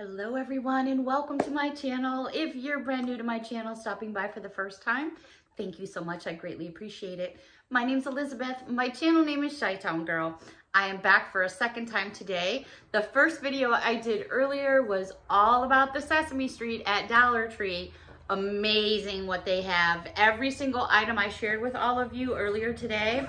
Hello everyone and welcome to my channel. If you're brand new to my channel, stopping by for the first time, thank you so much. I greatly appreciate it. My name's Elizabeth. My channel name is Chi-Town Girl. I am back for a second time today. The first video I did earlier was all about the Sesame Street at Dollar Tree. Amazing what they have. Every single item I shared with all of you earlier today,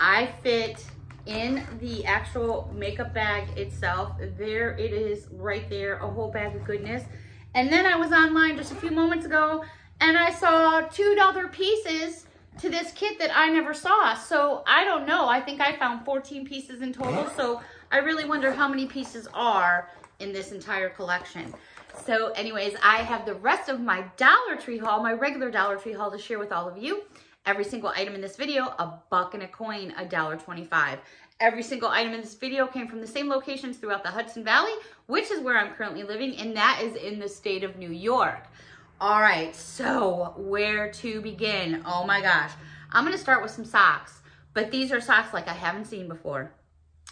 I fit in the actual makeup bag itself. There it is right there, a whole bag of goodness. And then I was online just a few moments ago and I saw $2 pieces to this kit that I never saw. So I don't know. I think I found 14 pieces in total. So I really wonder how many pieces are in this entire collection. So anyways, I have the rest of my Dollar Tree haul, my regular Dollar Tree haul to share with all of you. Every single item in this video, a buck and a coin, a dollar twenty-five. Every single item in this video came from the same locations throughout the Hudson Valley, which is where I'm currently living, and that is in the state of New York. All right, so where to begin? Oh my gosh. I'm gonna start with some socks, but these are socks like I haven't seen before.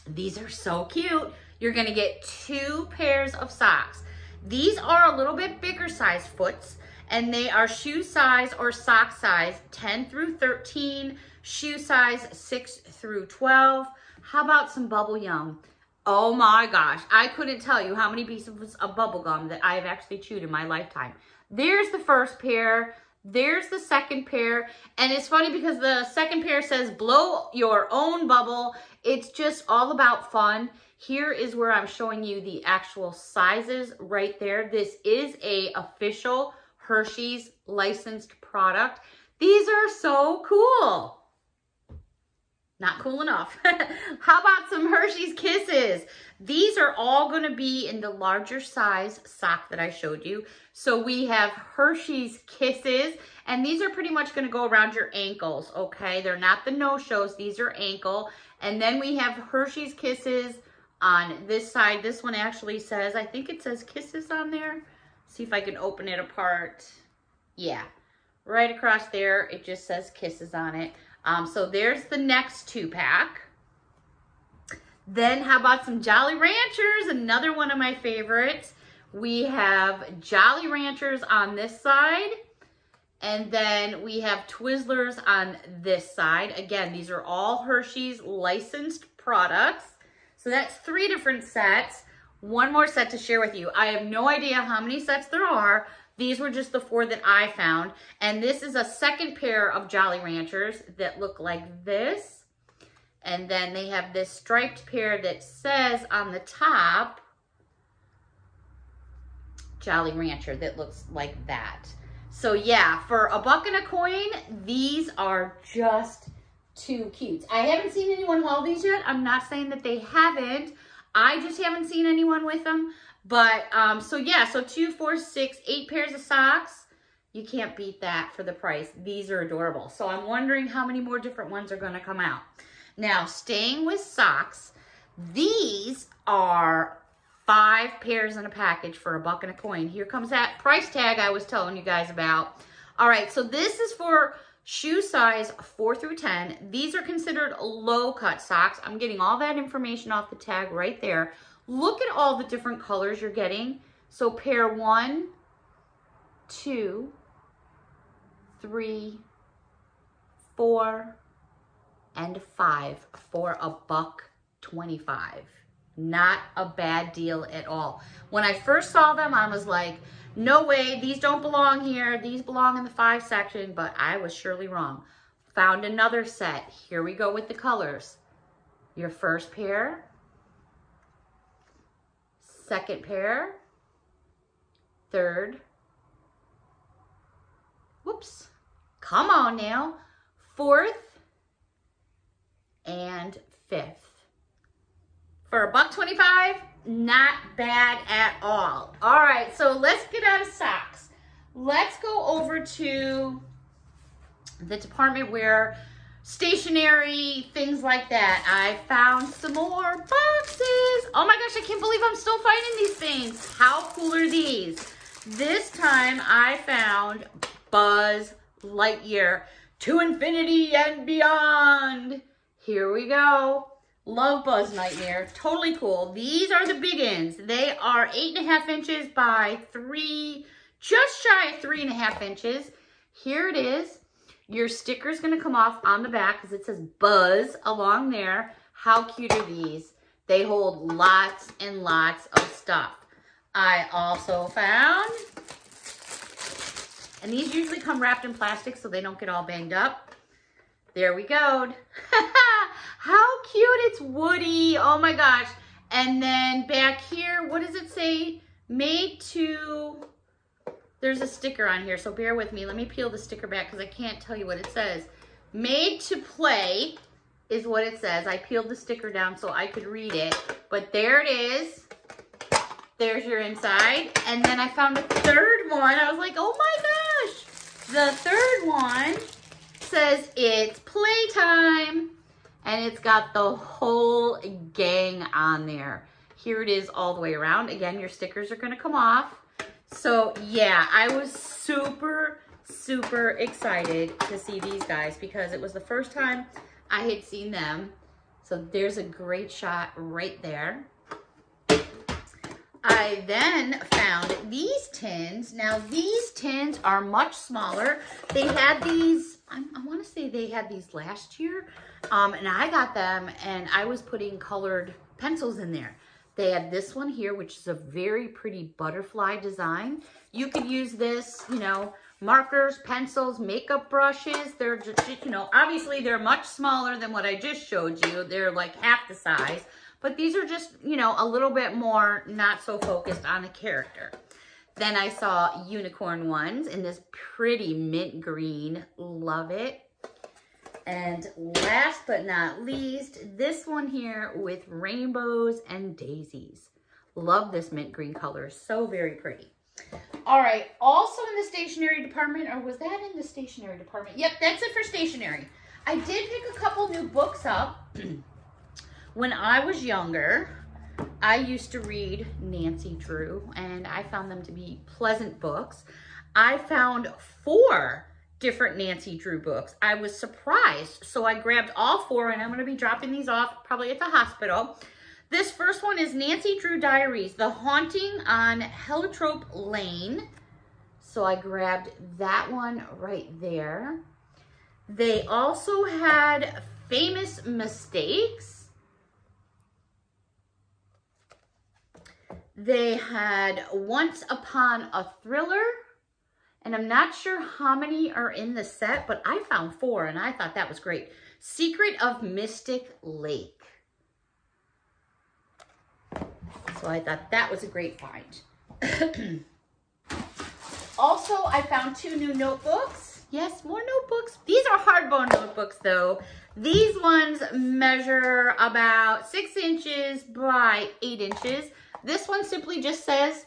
These are so cute. You're gonna get two pairs of socks. These are a little bit bigger size foots and they are shoe size or sock size 10 through 13, shoe size 6 through 12. How about some bubble yum? Oh my gosh, I couldn't tell you how many pieces of bubble gum that I have actually chewed in my lifetime. There's the first pair. There's the second pair. And it's funny because the second pair says blow your own bubble. It's just all about fun. Here is where I'm showing you the actual sizes right there. This is a official Hershey's licensed product. These are so cool. Not cool enough. How about some Hershey's Kisses? These are all going to be in the larger size sock that I showed you. So we have Hershey's Kisses, and these are pretty much going to go around your ankles, okay? They're not the no-shows. These are ankle. And then we have Hershey's Kisses on this side. This one actually says, I think it says Kisses on there. See if I can open it apart. Yeah, right across there, it just says Kisses on it. Um, so there's the next two pack. Then how about some Jolly Ranchers, another one of my favorites. We have Jolly Ranchers on this side. And then we have Twizzlers on this side. Again, these are all Hershey's licensed products. So that's three different sets one more set to share with you. I have no idea how many sets there are. These were just the four that I found. And this is a second pair of Jolly Ranchers that look like this. And then they have this striped pair that says on the top, Jolly Rancher that looks like that. So yeah, for a buck and a coin, these are just too cute. I haven't seen anyone haul these yet. I'm not saying that they haven't, I just haven't seen anyone with them. But, um, so yeah, so two, four, six, eight pairs of socks. You can't beat that for the price. These are adorable. So I'm wondering how many more different ones are going to come out. Now, staying with socks, these are five pairs in a package for a buck and a coin. Here comes that price tag I was telling you guys about. All right, so this is for Shoe size 4 through 10. These are considered low cut socks. I'm getting all that information off the tag right there. Look at all the different colors you're getting. So pair one, two, three, four, and five for a buck 25. Not a bad deal at all. When I first saw them, I was like, no way, these don't belong here. These belong in the five section, but I was surely wrong. Found another set. Here we go with the colors. Your first pair, second pair, third, whoops, come on now, fourth, and fifth. For a buck 25, not bad at all. All right, so let's get out of socks. Let's go over to the department where stationery, things like that. I found some more boxes. Oh my gosh, I can't believe I'm still finding these things. How cool are these? This time I found Buzz Lightyear to infinity and beyond. Here we go. Love Buzz Lightyear. Totally cool. These are the big ends. They are eight and a half inches by three, just shy of three and a half inches. Here it is. Your sticker is going to come off on the back because it says Buzz along there. How cute are these? They hold lots and lots of stuff. I also found, and these usually come wrapped in plastic so they don't get all banged up. There we go. How cute. It's Woody. Oh my gosh. And then back here, what does it say? Made to, there's a sticker on here, so bear with me. Let me peel the sticker back because I can't tell you what it says. Made to play is what it says. I peeled the sticker down so I could read it, but there it is. There's your inside. And then I found a third one. I was like, oh my gosh. The third one says it's playtime and it's got the whole gang on there. Here it is all the way around. Again, your stickers are gonna come off. So yeah, I was super, super excited to see these guys because it was the first time I had seen them. So there's a great shot right there. I then found these tins. Now these tins are much smaller. They had these, I, I want to say they had these last year. Um, and I got them and I was putting colored pencils in there. They had this one here, which is a very pretty butterfly design. You could use this, you know, markers, pencils, makeup brushes. They're just, you know, obviously they're much smaller than what I just showed you. They're like half the size. But these are just, you know, a little bit more not so focused on a character. Then I saw unicorn ones in this pretty mint green. Love it. And last but not least, this one here with rainbows and daisies. Love this mint green color. So very pretty. All right, also in the stationery department, or was that in the stationery department? Yep, that's it for stationery. I did pick a couple new books up. When I was younger, I used to read Nancy Drew, and I found them to be pleasant books. I found four different Nancy Drew books. I was surprised, so I grabbed all four, and I'm going to be dropping these off probably at the hospital. This first one is Nancy Drew Diaries, The Haunting on Heliotrope Lane. So I grabbed that one right there. They also had Famous Mistakes. They had Once Upon a Thriller, and I'm not sure how many are in the set, but I found four, and I thought that was great. Secret of Mystic Lake. So I thought that was a great find. also, I found two new notebooks. Yes, more notebooks. These are hardbound notebooks, though. These ones measure about six inches by eight inches. This one simply just says,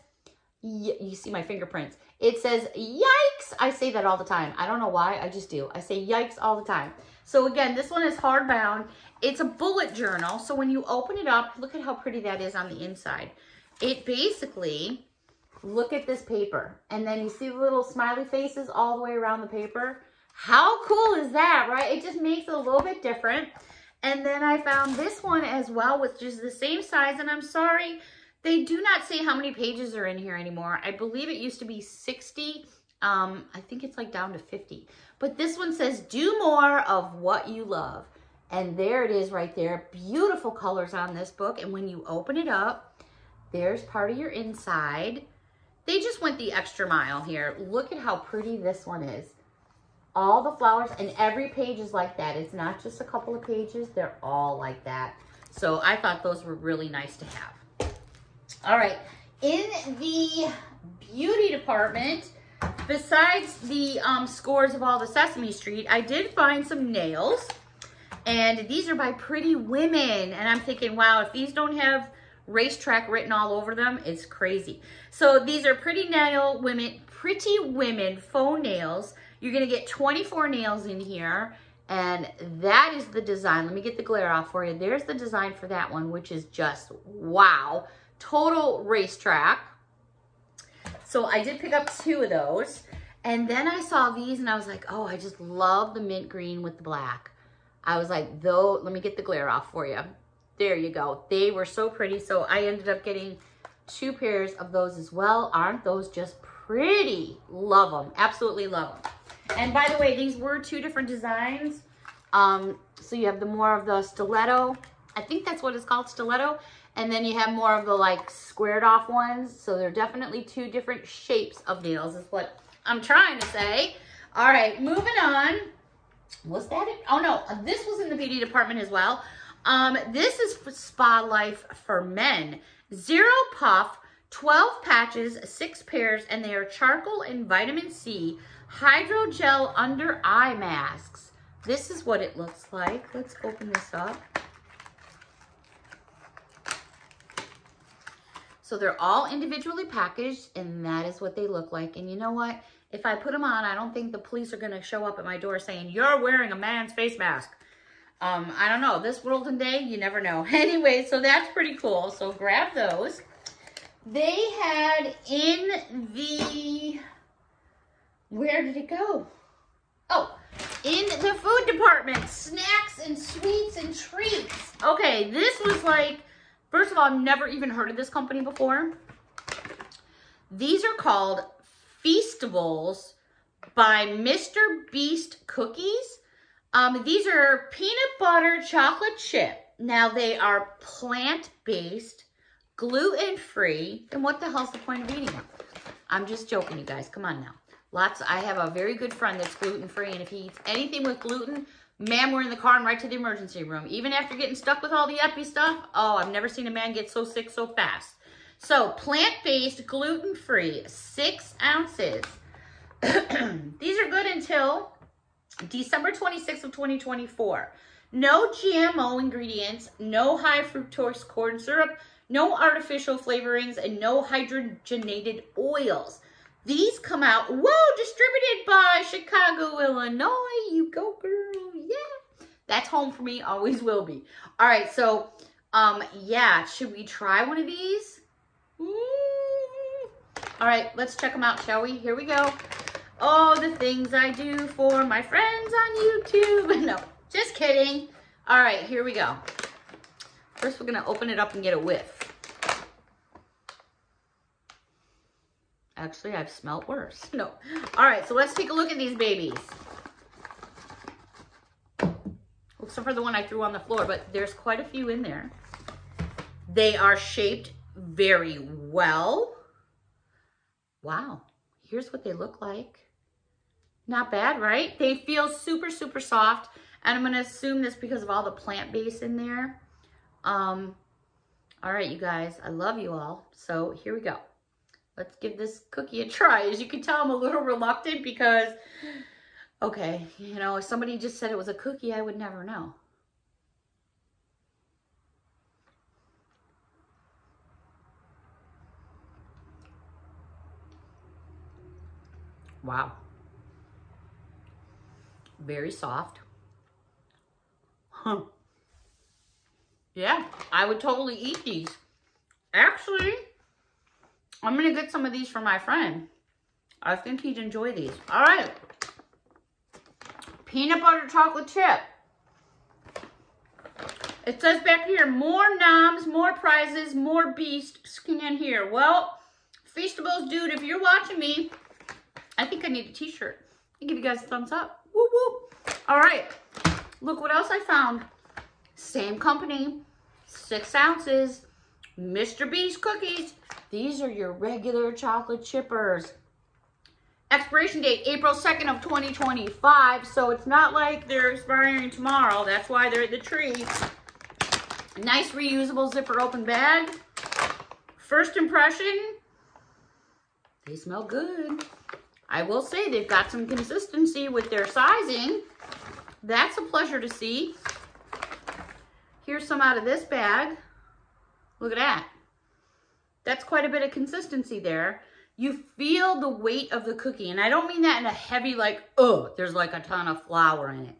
you see my fingerprints. It says, yikes. I say that all the time. I don't know why, I just do. I say yikes all the time. So again, this one is hardbound. It's a bullet journal. So when you open it up, look at how pretty that is on the inside. It basically, look at this paper. And then you see the little smiley faces all the way around the paper. How cool is that, right? It just makes it a little bit different. And then I found this one as well, which is the same size. And I'm sorry, they do not say how many pages are in here anymore. I believe it used to be 60. Um, I think it's like down to 50. But this one says, do more of what you love. And there it is right there. Beautiful colors on this book. And when you open it up, there's part of your inside. They just went the extra mile here. Look at how pretty this one is. All the flowers and every page is like that. It's not just a couple of pages. They're all like that. So I thought those were really nice to have. All right, in the beauty department, besides the um, scores of all the Sesame Street, I did find some nails. And these are by Pretty Women. And I'm thinking, wow, if these don't have racetrack written all over them, it's crazy. So these are Pretty Nail Women, Pretty Women faux nails. You're gonna get 24 nails in here. And that is the design. Let me get the glare off for you. There's the design for that one, which is just wow total racetrack. So I did pick up two of those. And then I saw these and I was like, oh, I just love the mint green with the black. I was like, though, let me get the glare off for you. There you go. They were so pretty. So I ended up getting two pairs of those as well. Aren't those just pretty? Love them. Absolutely love them. And by the way, these were two different designs. Um, so you have the more of the stiletto. I think that's what it's called, stiletto. And then you have more of the like squared off ones. So they're definitely two different shapes of nails is what I'm trying to say. All right, moving on. Was that it? Oh no, this was in the beauty department as well. Um, this is Spa Life for men. Zero puff, 12 patches, six pairs, and they are charcoal and vitamin C hydrogel under eye masks. This is what it looks like. Let's open this up. So they're all individually packaged and that is what they look like. And you know what? If I put them on, I don't think the police are going to show up at my door saying, you're wearing a man's face mask. Um, I don't know. This world and day, you never know. Anyway, so that's pretty cool. So grab those. They had in the, where did it go? Oh, in the food department, snacks and sweets and treats. Okay, this was like, first of all, I've never even heard of this company before. These are called Feastables by Mr. Beast Cookies. Um, these are peanut butter chocolate chip. Now they are plant-based, gluten-free. And what the hell's the point of eating them? I'm just joking, you guys. Come on now. Lots. I have a very good friend that's gluten-free, and if he eats anything with gluten, man, we're in the car and right to the emergency room. Even after getting stuck with all the epi stuff, oh, I've never seen a man get so sick so fast. So, plant-based, gluten-free, six ounces. These are good until December 26th of 2024. No GMO ingredients, no high fructose corn syrup, no artificial flavorings, and no hydrogenated oils. These come out, whoa, distributed by Chicago, Illinois. You go, girl. Yeah. That's home for me, always will be. All right, so, um, yeah, should we try one of these? Mm. All right, let's check them out, shall we? Here we go. Oh, the things I do for my friends on YouTube. No, just kidding. All right, here we go. First, we're going to open it up and get a whiff. Actually, I've smelled worse. No. All right, so let's take a look at these babies. Except for the one I threw on the floor, but there's quite a few in there. They are shaped very well. Wow. Here's what they look like. Not bad, right? They feel super, super soft. And I'm to assume this because of all the plant base in there. Um, all right, you guys. I love you all. So here we go let's give this cookie a try. As you can tell, I'm a little reluctant because, okay, you know, if somebody just said it was a cookie, I would never know. Wow. Very soft. Huh. Yeah, I would totally eat these. Actually, I'm going to get some of these for my friend. I think he'd enjoy these. All right. Peanut butter chocolate chip. It says back here, more noms, more prizes, more beast skin in here. Well, Feastables dude, if you're watching me, I think I need a t-shirt. Give you guys a thumbs up. Whoop, whoop. All right. Look what else I found. Same company, six ounces, Mr. Beast cookies. These are your regular chocolate chippers. Expiration date, April 2nd of 2025. So it's not like they're expiring tomorrow. That's why they're at the tree. Nice reusable zipper open bag. First impression, they smell good. I will say they've got some consistency with their sizing. That's a pleasure to see. Here's some out of this bag. Look at that. That's quite a bit of consistency there. You feel the weight of the cookie. And I don't mean that in a heavy, like, oh, there's like a ton of flour in it.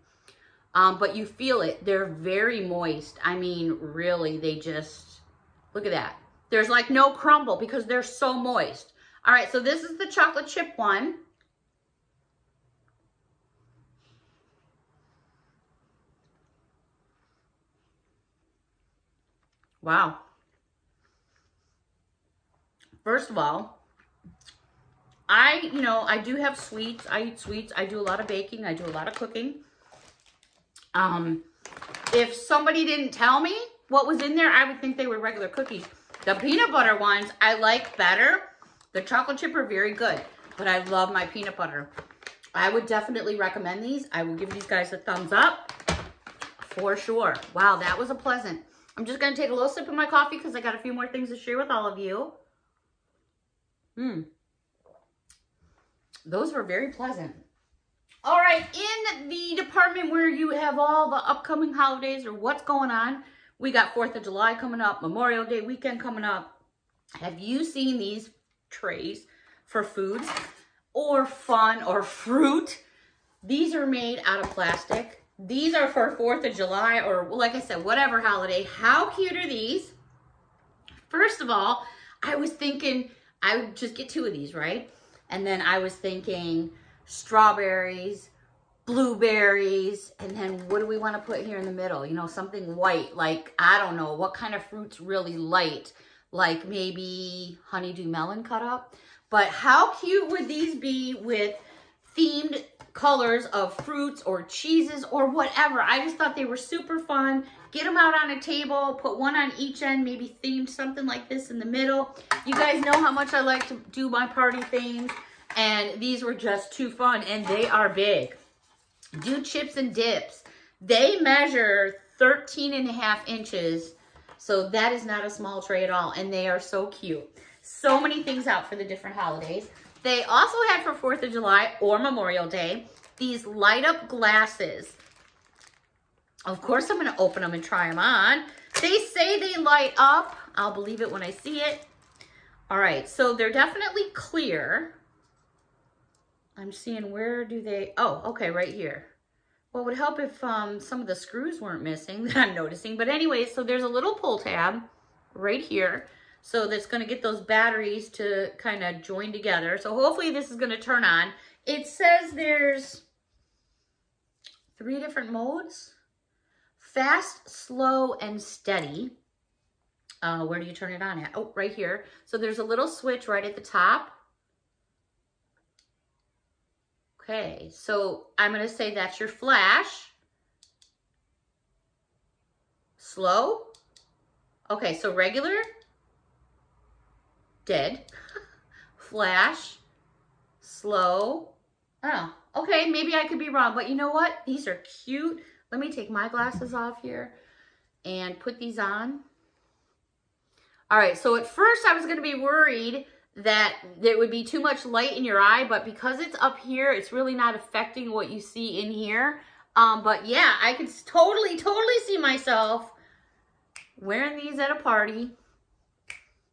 Um, but you feel it. They're very moist. I mean, really, they just, look at that. There's like no crumble because they're so moist. All right, so this is the chocolate chip one. Wow. First of all, I, you know, I do have sweets. I eat sweets. I do a lot of baking. I do a lot of cooking. Um, if somebody didn't tell me what was in there, I would think they were regular cookies. The peanut butter ones I like better. The chocolate chip are very good, but I love my peanut butter. I would definitely recommend these. I will give these guys a thumbs up for sure. Wow, that was a pleasant. I'm just going to take a little sip of my coffee because I got a few more things to share with all of you. Hmm. Those were very pleasant. All right, in the department where you have all the upcoming holidays or what's going on, we got 4th of July coming up, Memorial Day weekend coming up. Have you seen these trays for foods or fun or fruit? These are made out of plastic. These are for 4th of July or like I said, whatever holiday. How cute are these? First of all, I was thinking I would just get two of these, right? And then I was thinking strawberries, blueberries, and then what do we want to put here in the middle? You know, something white, like, I don't know, what kind of fruit's really light? Like maybe honeydew melon cut up. But how cute would these be with themed colors of fruits or cheeses or whatever. I just thought they were super fun. Get them out on a table, put one on each end, maybe themed something like this in the middle. You guys know how much I like to do my party things, and these were just too fun, and they are big. Do chips and dips. They measure 13 and a half inches, so that is not a small tray at all, and they are so cute. So many things out for the different holidays. They also had for 4th of July or Memorial Day, these light up glasses. Of course, I'm going to open them and try them on. They say they light up. I'll believe it when I see it. All right, so they're definitely clear. I'm seeing where do they, oh, okay, right here. Well, it would help if um, some of the screws weren't missing that I'm noticing. But anyway, so there's a little pull tab right here. So that's going to get those batteries to kind of join together. So hopefully this is going to turn on. It says there's three different modes. Fast, slow, and steady. Uh, where do you turn it on at? Oh, right here. So there's a little switch right at the top. Okay, so I'm going to say that's your flash. Slow. Okay, so regular dead, flash, slow. Oh, okay, maybe I could be wrong, but you know what? These are cute. Let me take my glasses off here and put these on. All right, so at first I was to be worried that there would be too much light in your eye, but because it's up here, it's really not affecting what you see in here. Um, but yeah, I could totally, totally see myself wearing these at a party.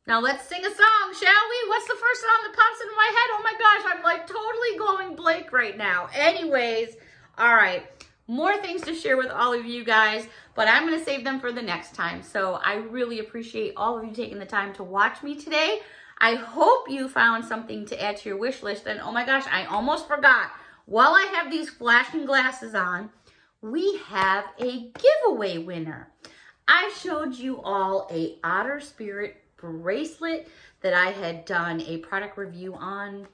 Now let's sing a song, shall we? What's the first song that pops into my head? Oh my gosh, I'm like totally going Blake right now. Anyways, all right. More things to share with all of you guys, but I'm going to save them for the next time. So I really appreciate all of you taking the time to watch me today. I hope you found something to add to your wish list. And oh my gosh, I almost forgot. While I have these flashing glasses on, we have a giveaway winner. I showed you all a Otter Spirit bracelet that I had done a product review on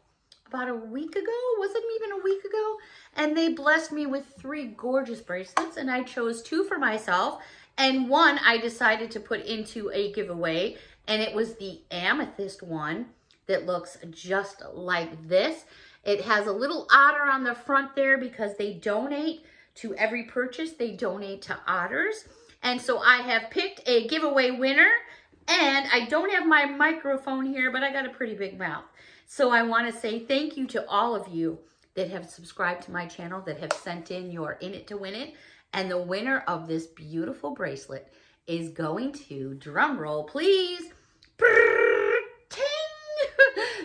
about a week ago. Wasn't even a week ago. And they blessed me with three gorgeous bracelets and I chose two for myself. And one I decided to put into a giveaway and it was the amethyst one that looks just like this. It has a little otter on the front there because they donate to every purchase. They donate to otters. And so I have picked a giveaway winner and I don't have my microphone here, but I got a pretty big mouth. So I want to say thank you to all of you that have subscribed to my channel, that have sent in your In It to Win It. And the winner of this beautiful bracelet is going to, drum roll please,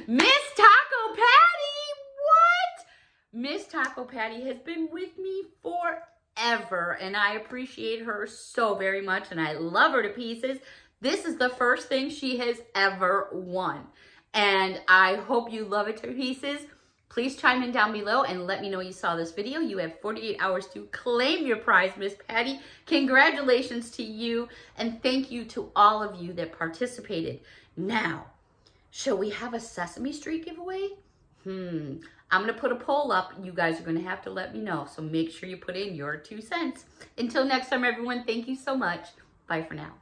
Miss Taco Patty. What? Miss Taco Patty has been with me forever and I appreciate her so very much and I love her to pieces. This is the first thing she has ever won. And I hope you love it to pieces. Please chime in down below and let me know you saw this video. You have 48 hours to claim your prize, Miss Patty. Congratulations to you and thank you to all of you that participated. Now, shall we have a Sesame Street giveaway? Hmm, I'm going to put a poll up. You guys are going to have to let me know. So make sure you put in your two cents. Until next time, everyone, thank you so much. Bye for now.